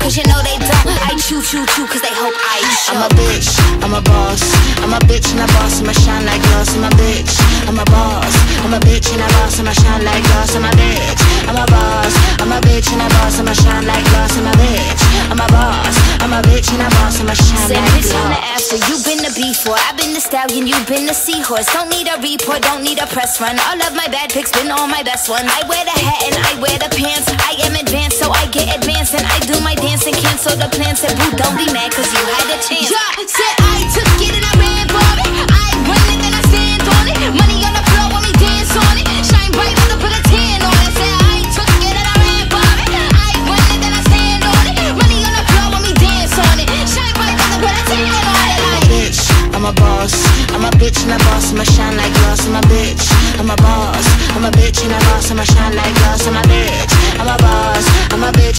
Cause you know they don't. I chew, chew, chew cause they hope I show. I'm a bitch, I'm a boss. I'm a bitch and a boss, I'ma shine like glass. I'm a bitch, I'm a boss. I'm a bitch and a boss, I'ma shine like glass. I'm a bitch, I'm a boss. I'm a bitch and a boss, I'ma shine like glass. I'm a bitch, I'm a boss. I'm a bitch and a boss, I'ma shine like glass. After, you've been the before. I've been the stallion, you've been the seahorse. Don't need a report, don't need a press run. All of my bad pics been all my best one. I wear the hat and I wear the pants. I am advanced, so I get advanced and I do my dance and cancel the plans. Said boo, don't be mad cause you had a chance. Yeah, I'm a boss. I'm a bitch and a boss, I'ma shine like glass. I'm a bitch, I'm a boss. I'm a bitch and a boss, I'ma shine like glass. I'm a bitch, I'm a boss. I'm a bitch.